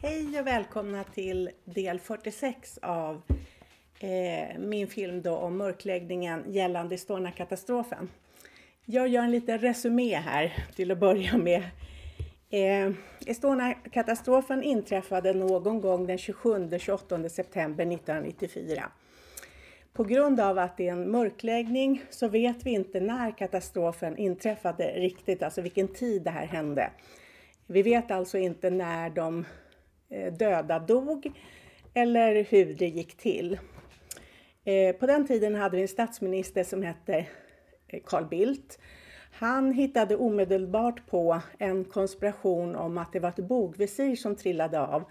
Hej och välkomna till del 46 av eh, min film då om mörkläggningen gällande Estonia-katastrofen. Jag gör en liten resumé här till att börja med. Eh, Estonia-katastrofen inträffade någon gång den 27-28 september 1994. På grund av att det är en mörkläggning så vet vi inte när katastrofen inträffade riktigt, alltså vilken tid det här hände. Vi vet alltså inte när de Eh, döda dog eller hur det gick till. Eh, på den tiden hade vi en statsminister som hette eh, Carl Bildt. Han hittade omedelbart på en konspiration om att det var ett bogvisir som trillade av.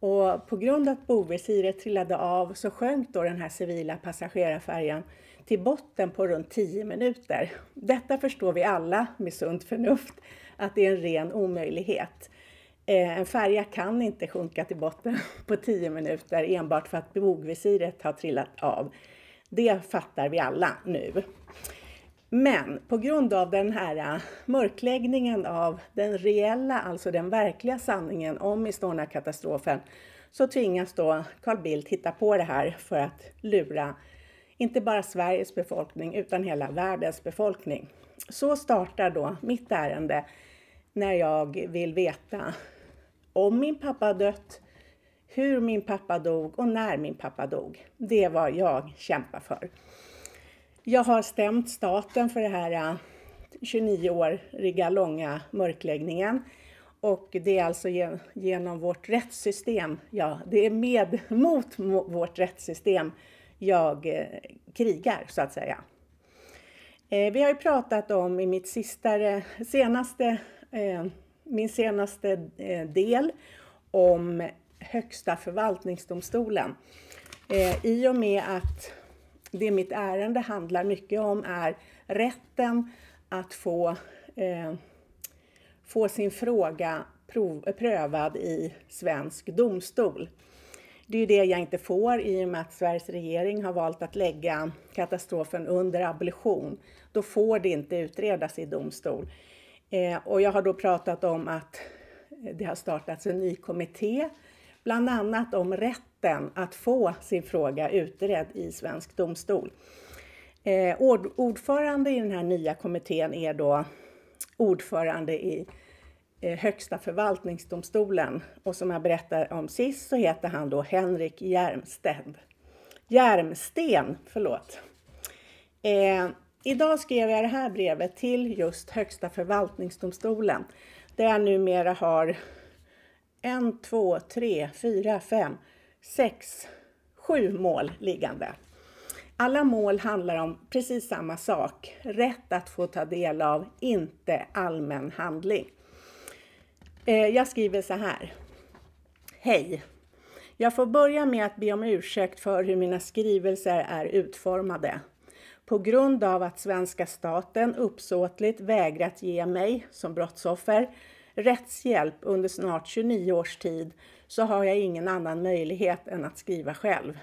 Och på grund av att bogvisiret trillade av så sjönk då den här civila passagerarfärjan till botten på runt 10 minuter. Detta förstår vi alla med sunt förnuft att det är en ren omöjlighet. Eh, en färja kan inte sjunka till botten på 10 minuter enbart för att bogvisiret har trillat av. Det fattar vi alla nu. Men på grund av den här eh, mörkläggningen av den reella, alltså den verkliga sanningen om Estonia-katastrofen så tvingas då Carl Bildt hitta på det här för att lura inte bara Sveriges befolkning utan hela världens befolkning. Så startar då mitt ärende när jag vill veta om min pappa dött, hur min pappa dog och när min pappa dog. Det är vad jag kämpar för. Jag har stämt staten för det här äh, 29-åriga långa mörkläggningen. Och det är alltså genom vårt rättssystem, ja, det är med mot vårt rättssystem jag eh, krigar så att säga. Eh, vi har ju pratat om i mitt sistare, eh, senaste, Eh, min senaste eh, del om Högsta förvaltningsdomstolen. Eh, I och med att det mitt ärende handlar mycket om är rätten att få, eh, få sin fråga prov, prövad i svensk domstol. Det är det jag inte får i och med att Sveriges regering har valt att lägga katastrofen under abolition. Då får det inte utredas i domstol. Eh, och jag har då pratat om att eh, det har startats en ny kommitté, bland annat om rätten att få sin fråga utredd i svensk domstol. Eh, ordförande i den här nya kommittén är då ordförande i Högsta förvaltningsdomstolen och som jag berättade om sist så heter han då Henrik Järmsten. Järmsten, förlåt. Eh, idag skrev jag det här brevet till just Högsta förvaltningsdomstolen där jag numera har en, två, tre, fyra, fem, sex, sju mål liggande. Alla mål handlar om precis samma sak, rätt att få ta del av, inte allmän handling. Eh, jag skriver så här. Hej! Jag får börja med att be om ursäkt för hur mina skrivelser är utformade. På grund av att svenska staten uppsåtligt vägrat ge mig, som brottsoffer, rättshjälp under snart 29 års tid så har jag ingen annan möjlighet än att skriva själv.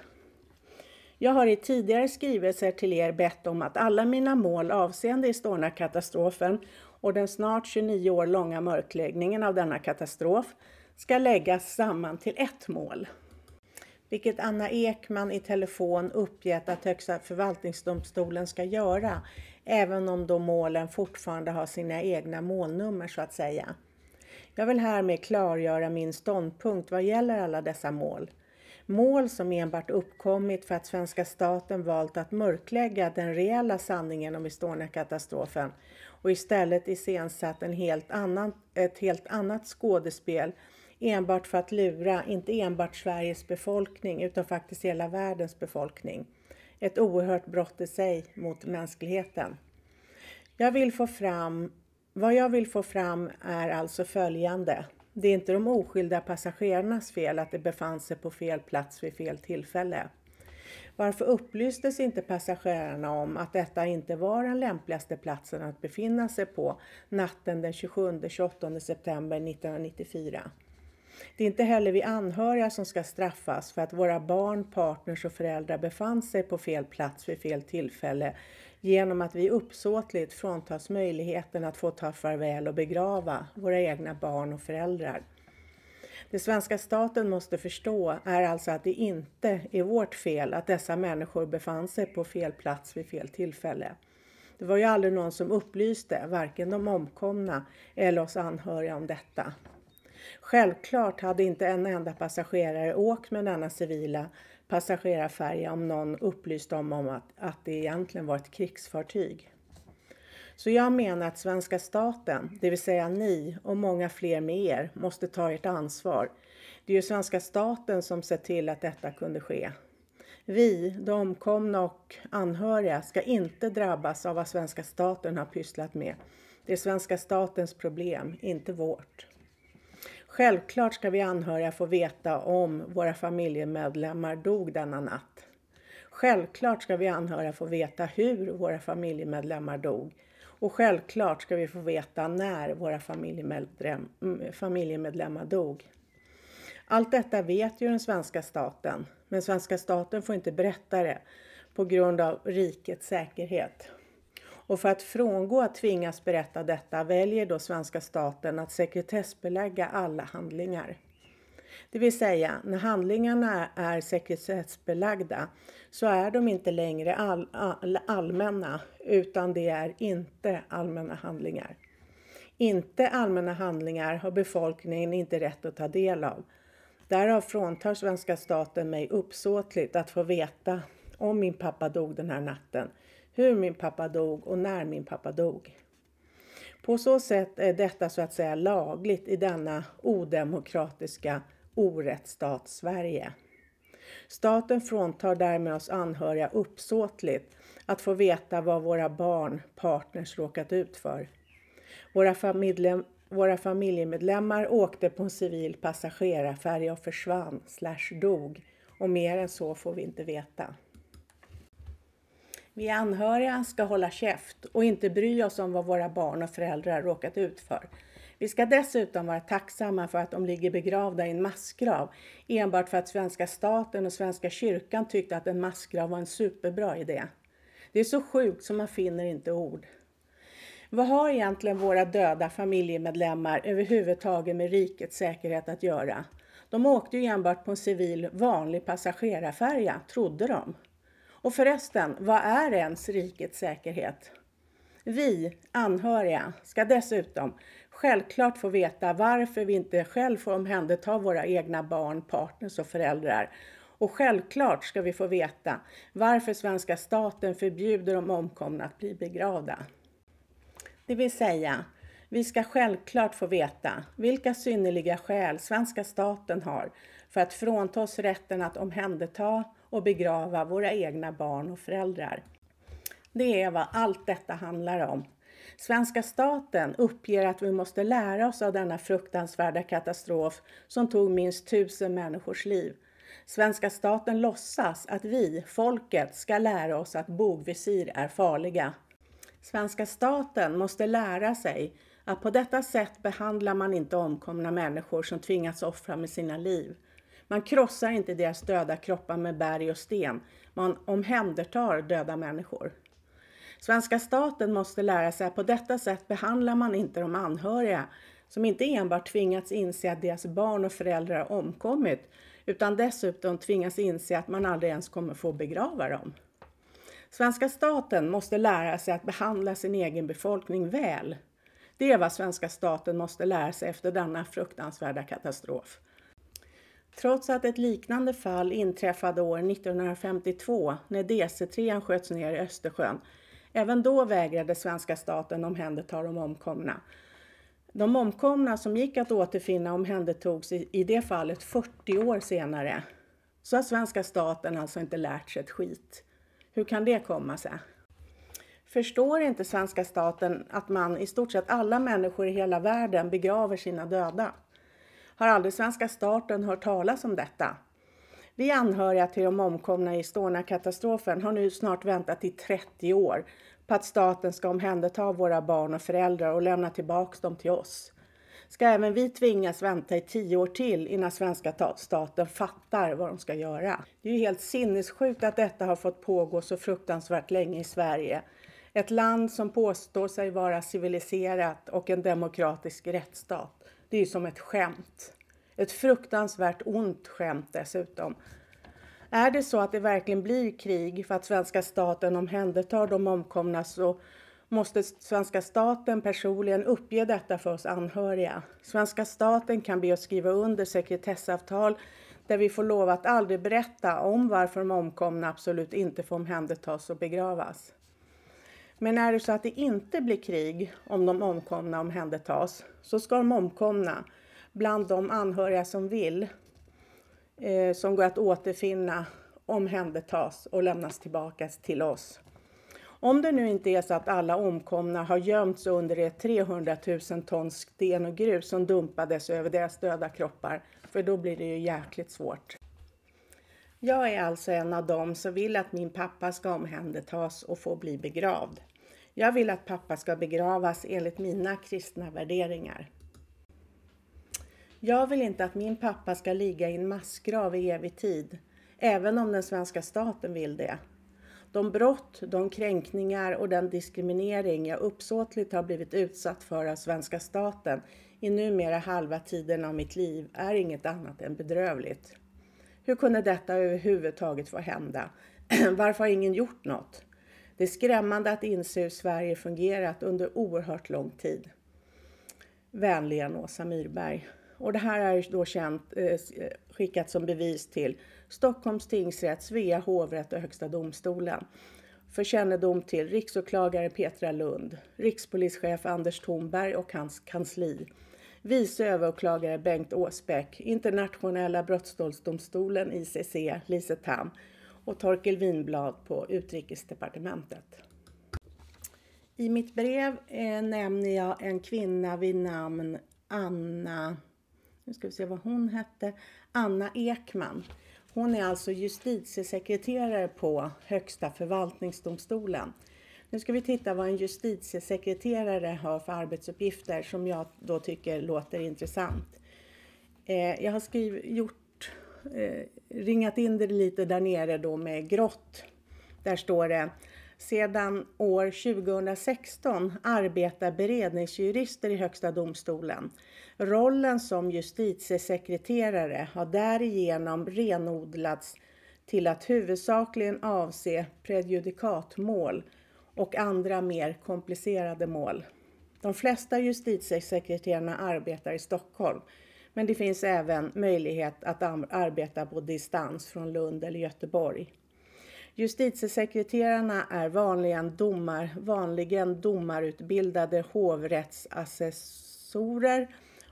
Jag har i tidigare skrivelser till er bett om att alla mina mål avseende Estonia-katastrofen och den snart 29 år långa mörkläggningen av denna katastrof ska läggas samman till ett mål. Vilket Anna Ekman i telefon uppgett att Högsta förvaltningsdomstolen ska göra, även om de målen fortfarande har sina egna målnummer så att säga. Jag vill härmed klargöra min ståndpunkt vad gäller alla dessa mål. Mål som enbart uppkommit för att svenska staten valt att mörklägga den reella sanningen om Estonia-katastrofen och istället iscensatt en helt annan, ett helt annat skådespel enbart för att lura inte enbart Sveriges befolkning utan faktiskt hela världens befolkning. Ett oerhört brott i sig mot mänskligheten. Jag vill få fram vad jag vill få fram är alltså följande. Det är inte de oskyldiga passagerarnas fel att de befann sig på fel plats vid fel tillfälle. Varför upplystes inte passagerarna om att detta inte var den lämpligaste platsen att befinna sig på natten den 27-28 september 1994? Det är inte heller vi anhöriga som ska straffas för att våra barn, partners och föräldrar befann sig på fel plats vid fel tillfälle genom att vi uppsåtligt fråntas möjligheten att få ta farväl och begrava våra egna barn och föräldrar. Det svenska staten måste förstå är alltså att det inte är vårt fel att dessa människor befann sig på fel plats vid fel tillfälle. Det var ju aldrig någon som upplyste varken de omkomna eller oss anhöriga om detta. Självklart hade inte en enda passagerare åkt med denna civila passagerarfärja om någon upplyst dem om att, att det egentligen var ett krigsfartyg. Så jag menar att svenska staten, det vill säga ni och många fler med er, måste ta ert ansvar. Det är ju svenska staten som sett till att detta kunde ske. Vi, de omkomna och anhöriga, ska inte drabbas av vad svenska staten har pysslat med. Det är svenska statens problem, inte vårt. Självklart ska vi anhöriga få veta om våra familjemedlemmar dog denna natt. Självklart ska vi anhöriga få veta hur våra familjemedlemmar dog. Och självklart ska vi få veta när våra familjemedlemmar dog. Allt detta vet ju den svenska staten, men svenska staten får inte berätta det på grund av rikets säkerhet. Och för att frångå att tvingas berätta detta väljer då svenska staten att sekretessbelägga alla handlingar. Det vill säga, när handlingarna är sekretessbelagda så är de inte längre all, all, allmänna utan det är inte allmänna handlingar. Inte allmänna handlingar har befolkningen inte rätt att ta del av. Därav fråntar svenska staten mig uppsåtligt att få veta om min pappa dog den här natten, hur min pappa dog och när min pappa dog. På så sätt är detta så att säga lagligt i denna odemokratiska orättsstat Sverige. Staten fråntar därmed oss anhöriga uppsåtligt att få veta vad våra barn, partners råkat ut för. Våra, familje, våra familjemedlemmar åkte på en civil passagerarfärja och försvann, slash dog. Och mer än så får vi inte veta. Vi anhöriga ska hålla käft och inte bry oss om vad våra barn och föräldrar råkat ut för. Vi ska dessutom vara tacksamma för att de ligger begravda i en massgrav enbart för att svenska staten och svenska kyrkan tyckte att en massgrav var en superbra idé. Det är så sjukt som man finner inte ord. Vad har egentligen våra döda familjemedlemmar överhuvudtaget med rikets säkerhet att göra? De åkte ju enbart på en civil vanlig passagerarfärja, trodde de. Och förresten, vad är ens rikets säkerhet? Vi anhöriga ska dessutom självklart få veta varför vi inte själv får omhänderta våra egna barn, partners och föräldrar. Och självklart ska vi få veta varför svenska staten förbjuder de omkomna att bli begravda. Det vill säga, vi ska självklart få veta vilka synnerliga skäl svenska staten har för att frånta oss rätten att omhänderta och begrava våra egna barn och föräldrar. Det är vad allt detta handlar om. Svenska staten uppger att vi måste lära oss av denna fruktansvärda katastrof som tog minst tusen människors liv. Svenska staten låtsas att vi, folket, ska lära oss att bogvisir är farliga. Svenska staten måste lära sig att på detta sätt behandlar man inte omkomna människor som tvingats offra med sina liv. Man krossar inte deras döda kroppar med berg och sten. Man omhändertar döda människor. Svenska staten måste lära sig att på detta sätt behandlar man inte de anhöriga som inte enbart tvingats inse att deras barn och föräldrar omkommit utan dessutom tvingas inse att man aldrig ens kommer få begrava dem. Svenska staten måste lära sig att behandla sin egen befolkning väl. Det är vad svenska staten måste lära sig efter denna fruktansvärda katastrof. Trots att ett liknande fall inträffade år 1952 när DC-3 sköts ner i Östersjön Även då vägrade svenska staten omhänderta de omkomna. De omkomna som gick att återfinna omhändertogs i, i det fallet 40 år senare. Så har svenska staten alltså inte lärt sig ett skit. Hur kan det komma sig? Förstår inte svenska staten att man i stort sett alla människor i hela världen begraver sina döda? Har aldrig svenska staten hört talas om detta? Vi anhöriga till de omkomna i Estonia-katastrofen har nu snart väntat i 30 år på att staten ska omhänderta våra barn och föräldrar och lämna tillbaka dem till oss. Ska även vi tvingas vänta i 10 år till innan svenska staten fattar vad de ska göra? Det är ju helt sinnessjukt att detta har fått pågå så fruktansvärt länge i Sverige. Ett land som påstår sig vara civiliserat och en demokratisk rättsstat. Det är ju som ett skämt. Ett fruktansvärt ont skämt dessutom. Är det så att det verkligen blir krig för att svenska staten omhändertar de omkomna så måste svenska staten personligen uppge detta för oss anhöriga. Svenska staten kan be oss skriva under sekretessavtal där vi får lov att aldrig berätta om varför de omkomna absolut inte får omhändertas och begravas. Men är det så att det inte blir krig om de omkomna omhändertas så ska de omkomna bland de anhöriga som vill, eh, som går att återfinna, omhändertas och lämnas tillbaka till oss. Om det nu inte är så att alla omkomna har gömts under det 300 000 ton sten och grus som dumpades över deras döda kroppar, för då blir det ju jäkligt svårt. Jag är alltså en av dem som vill att min pappa ska omhändertas och få bli begravd. Jag vill att pappa ska begravas enligt mina kristna värderingar. Jag vill inte att min pappa ska ligga i en massgrav i evig tid, även om den svenska staten vill det. De brott, de kränkningar och den diskriminering jag uppsåtligt har blivit utsatt för av svenska staten i numera halva tiden av mitt liv är inget annat än bedrövligt. Hur kunde detta överhuvudtaget få hända? Varför har ingen gjort något? Det är skrämmande att inse hur Sverige fungerat under oerhört lång tid. Vänligen Åsa Myrberg. Och det här är då känt, eh, eh, skickat som bevis till Stockholms tingsrätt, Svea hovrätt och Högsta domstolen. För kännedom till riksåklagare Petra Lund, rikspolischef Anders Thornberg och hans kansli, vice överåklagare Bengt Åsbäck, internationella brottmålsdomstolen ICC, Lise Tam och Torkel Winblad på Utrikesdepartementet. I mitt brev eh, nämner jag en kvinna vid namn Anna, nu ska vi se vad hon hette, Anna Ekman. Hon är alltså justitiesekreterare på Högsta förvaltningsdomstolen. Nu ska vi titta vad en justitiesekreterare har för arbetsuppgifter som jag då tycker låter intressant. Eh, jag har skrivit, gjort, eh, ringat in det lite där nere då med grått. Där står det sedan år 2016 arbetar beredningsjurister i Högsta domstolen. Rollen som justitiesekreterare har därigenom renodlats till att huvudsakligen avse prejudikatmål och andra mer komplicerade mål. De flesta justitiesekreterarna arbetar i Stockholm, men det finns även möjlighet att arbeta på distans från Lund eller Göteborg. Justitiesekreterarna är vanligen, domar, vanligen domarutbildade hovrättsassessorer,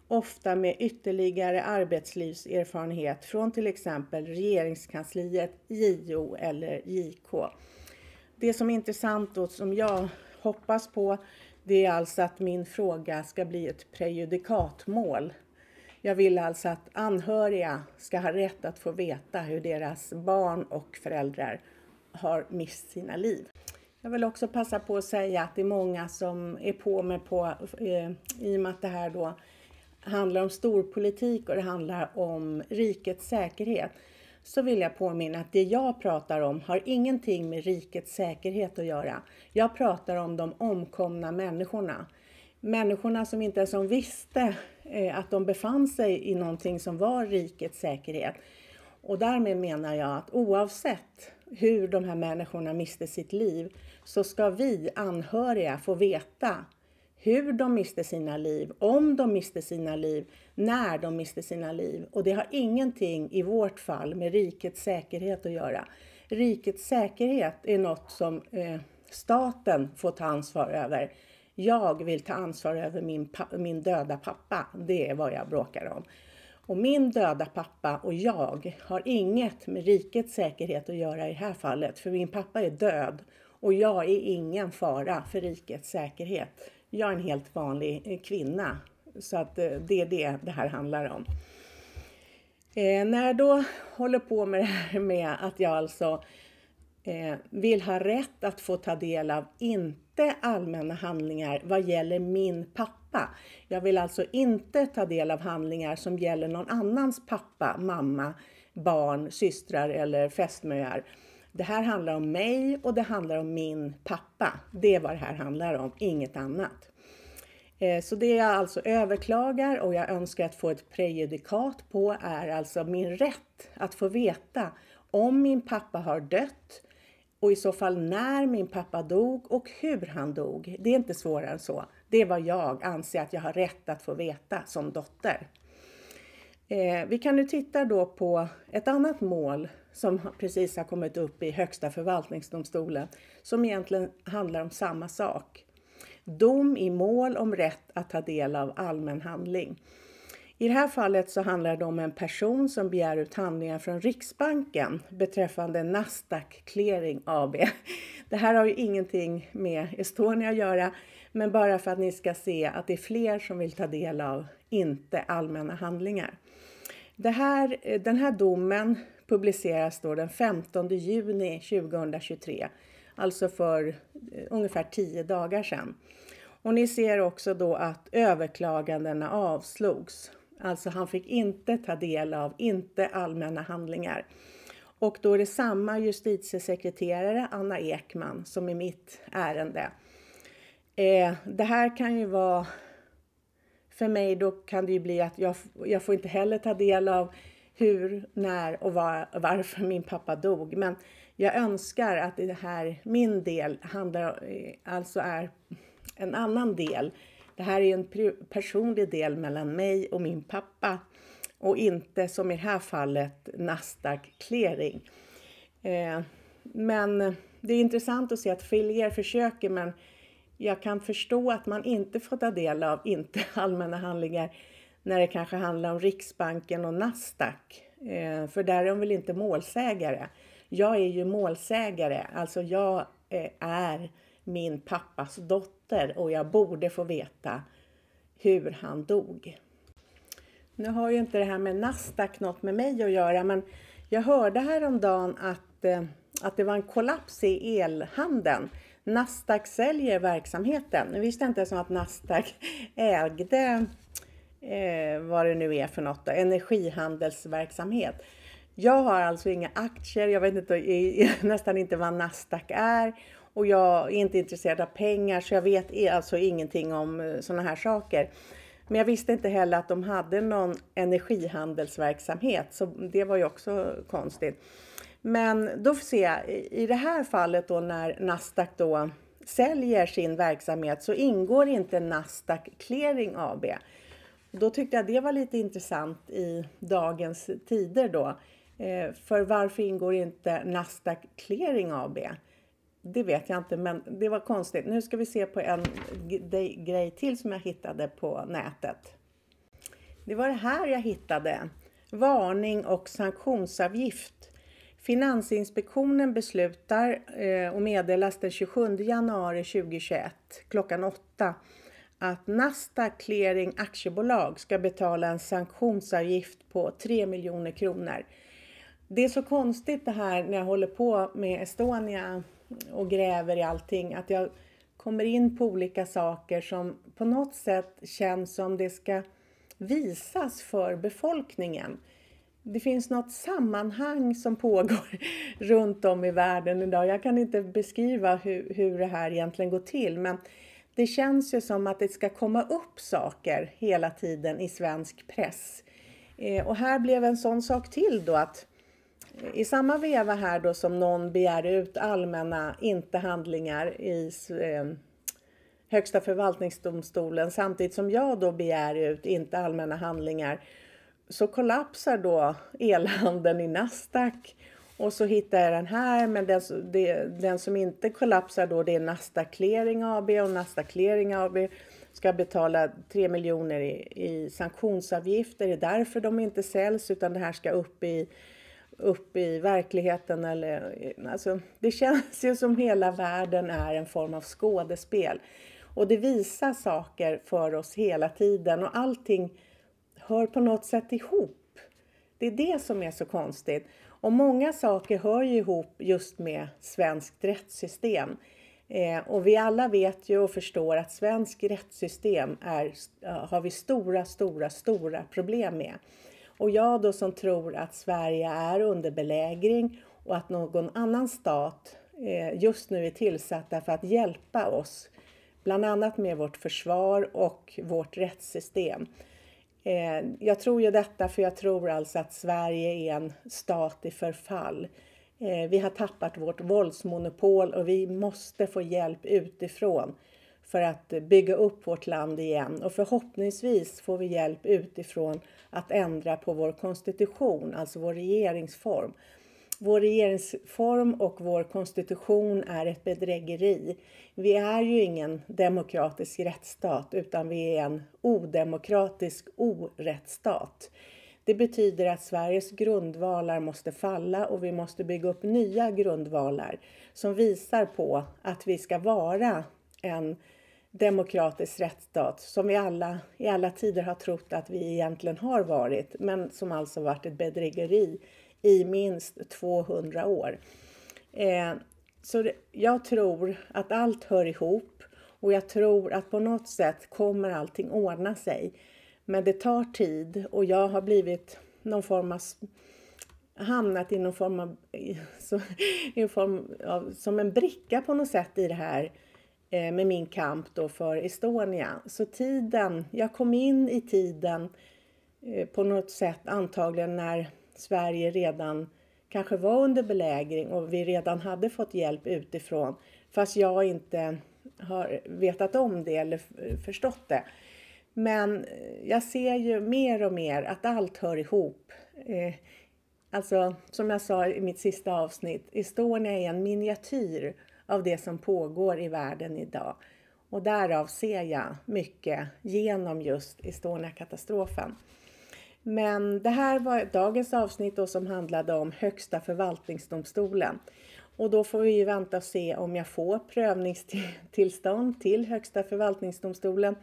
ofta med ytterligare arbetslivserfarenhet från till exempel regeringskansliet, JO eller JK. Det som är intressant och som jag hoppas på det är alltså att min fråga ska bli ett prejudikatmål. Jag vill alltså att anhöriga ska ha rätt att få veta hur deras barn och föräldrar har mist sina liv. Jag vill också passa på att säga att det är många som är på mig på, eh, i och med att det här då handlar om storpolitik och det handlar om rikets säkerhet så vill jag påminna att det jag pratar om har ingenting med rikets säkerhet att göra. Jag pratar om de omkomna människorna. Människorna som inte ens visste eh, att de befann sig i någonting som var rikets säkerhet. Och därmed menar jag att oavsett hur de här människorna miste sitt liv så ska vi anhöriga få veta hur de miste sina liv, om de miste sina liv, när de miste sina liv. Och det har ingenting i vårt fall med rikets säkerhet att göra. Rikets säkerhet är något som eh, staten får ta ansvar över. Jag vill ta ansvar över min, min döda pappa. Det är vad jag bråkar om. Och min döda pappa och jag har inget med rikets säkerhet att göra i det här fallet, för min pappa är död och jag är ingen fara för rikets säkerhet. Jag är en helt vanlig eh, kvinna, så att eh, det är det det här handlar om. Eh, när jag då håller på med det här med att jag alltså eh, vill ha rätt att få ta del av inte allmänna handlingar vad gäller min pappa. Jag vill alltså inte ta del av handlingar som gäller någon annans pappa, mamma, barn, systrar eller fästmöar. Det här handlar om mig och det handlar om min pappa. Det är vad det här handlar om, inget annat. Eh, så det jag alltså överklagar och jag önskar att få ett prejudikat på är alltså min rätt att få veta om min pappa har dött och i så fall när min pappa dog och hur han dog. Det är inte svårare än så. Det är vad jag anser att jag har rätt att få veta som dotter. Eh, vi kan nu titta då på ett annat mål som precis har kommit upp i Högsta förvaltningsdomstolen som egentligen handlar om samma sak. Dom i mål om rätt att ta del av allmän handling. I det här fallet så handlar det om en person som begär ut handlingar från Riksbanken beträffande Nasdaq Clearing AB. Det här har ju ingenting med Estonia att göra, men bara för att ni ska se att det är fler som vill ta del av inte allmänna handlingar. Det här, den här domen publiceras då den 15 juni 2023, alltså för eh, ungefär tio dagar sedan. Och ni ser också då att överklagandena avslogs. Alltså han fick inte ta del av, inte allmänna handlingar. Och då är det samma justitiesekreterare, Anna Ekman, som i mitt ärende. Eh, det här kan ju vara, för mig då kan det ju bli att jag, jag får inte heller ta del av hur, när och var, varför min pappa dog. Men jag önskar att det här, min del, handlar, eh, alltså är en annan del. Det här är en personlig del mellan mig och min pappa och inte som i det här fallet Nasdaq clearing. Eh, men det är intressant att se att fler försöker men jag kan förstå att man inte får ta del av inte allmänna handlingar när det kanske handlar om Riksbanken och Nasdaq. Eh, för där är de väl inte målsägare. Jag är ju målsägare, alltså jag eh, är min pappas dotter och jag borde få veta hur han dog. Nu har ju inte det här med Nasdaq något med mig att göra men jag hörde häromdagen att, eh, att det var en kollaps i elhandeln. Nasdaq säljer verksamheten. Nu visste jag inte ens att Nasdaq ägde eh, vad det nu är för något, då, energihandelsverksamhet. Jag har alltså inga aktier, jag vet inte, nästan inte vad Nasdaq är och jag är inte intresserad av pengar så jag vet alltså ingenting om eh, sådana här saker. Men jag visste inte heller att de hade någon energihandelsverksamhet så det var ju också konstigt. Men då ser jag i det här fallet då när Nasdaq då säljer sin verksamhet så ingår inte Nasdaq Clearing AB. Då tyckte jag det var lite intressant i dagens tider då. Eh, för varför ingår inte Nasdaq Clearing AB? Det vet jag inte, men det var konstigt. Nu ska vi se på en grej till som jag hittade på nätet. Det var det här jag hittade. Varning och sanktionsavgift. Finansinspektionen beslutar eh, och meddelas den 27 januari 2021 klockan 8 att Nasdaq Clearing Aktiebolag ska betala en sanktionsavgift på 3 miljoner kronor. Det är så konstigt det här när jag håller på med Estonia och gräver i allting att jag kommer in på olika saker som på något sätt känns som det ska visas för befolkningen. Det finns något sammanhang som pågår runt om i världen idag. Jag kan inte beskriva hur, hur det här egentligen går till men det känns ju som att det ska komma upp saker hela tiden i svensk press. Eh, och här blev en sån sak till då att i samma veva här då som någon begär ut allmänna inte handlingar i eh, Högsta förvaltningsdomstolen samtidigt som jag då begär ut inte allmänna handlingar så kollapsar då elhandeln i Nasdaq och så hittar jag den här, men den, den som inte kollapsar då det är Nasdaq Clearing AB och Nasdaq Clearing AB ska betala 3 miljoner i, i sanktionsavgifter. Det är därför de inte säljs utan det här ska upp i, upp i verkligheten. Eller, alltså, det känns ju som hela världen är en form av skådespel. Och det visar saker för oss hela tiden och allting hör på något sätt ihop. Det är det som är så konstigt. Och många saker hör ju ihop just med svenskt rättssystem. Eh, och vi alla vet ju och förstår att svensk rättssystem är, har vi stora, stora, stora problem med. Och jag då som tror att Sverige är under belägring och att någon annan stat eh, just nu är tillsatt för att hjälpa oss bland annat med vårt försvar och vårt rättssystem. Eh, jag tror ju detta för jag tror alltså att Sverige är en stat i förfall. Eh, vi har tappat vårt våldsmonopol och vi måste få hjälp utifrån för att bygga upp vårt land igen och förhoppningsvis får vi hjälp utifrån att ändra på vår konstitution, alltså vår regeringsform. Vår regeringsform och vår konstitution är ett bedrägeri. Vi är ju ingen demokratisk rättsstat utan vi är en odemokratisk orättsstat. Det betyder att Sveriges grundvalar måste falla och vi måste bygga upp nya grundvalar som visar på att vi ska vara en demokratisk rättsstat som vi alla i alla tider har trott att vi egentligen har varit men som alltså varit ett bedrägeri i minst 200 år. Eh, så jag tror att allt hör ihop och jag tror att på något sätt kommer allting ordna sig. Men det tar tid och jag har blivit någon form av hamnat i någon form av, så, i form av som en bricka på något sätt i det här eh, Eh, med min kamp då för Estonia. Så tiden, jag kom in i tiden eh, på något sätt antagligen när Sverige redan kanske var under belägring och vi redan hade fått hjälp utifrån fast jag inte har vetat om det eller förstått det. Men eh, jag ser ju mer och mer att allt hör ihop. Alltså, som jag sa i mitt sista avsnitt, Estonia är en miniatyr av det som pågår i världen idag. Och därav ser jag mycket genom just Estonia-katastrofen. Men det här var dagens avsnitt då som handlade om Högsta förvaltningsdomstolen. Och då får vi ju vänta och se om jag får prövningstillstånd till Högsta förvaltningsdomstolen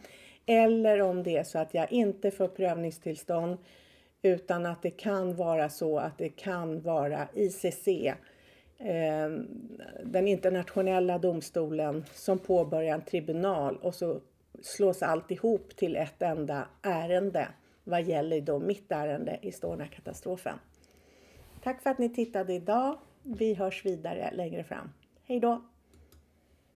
eller om det är så att jag inte får prövningstillstånd utan att det kan vara så att det kan vara ICC, Ehm, den internationella domstolen, som påbörjar en tribunal och så slås allt ihop till ett enda ärende vad gäller då mitt ärende i Estonia-katastrofen. Tack för att ni tittade idag. Vi hörs vidare längre fram. Hej då!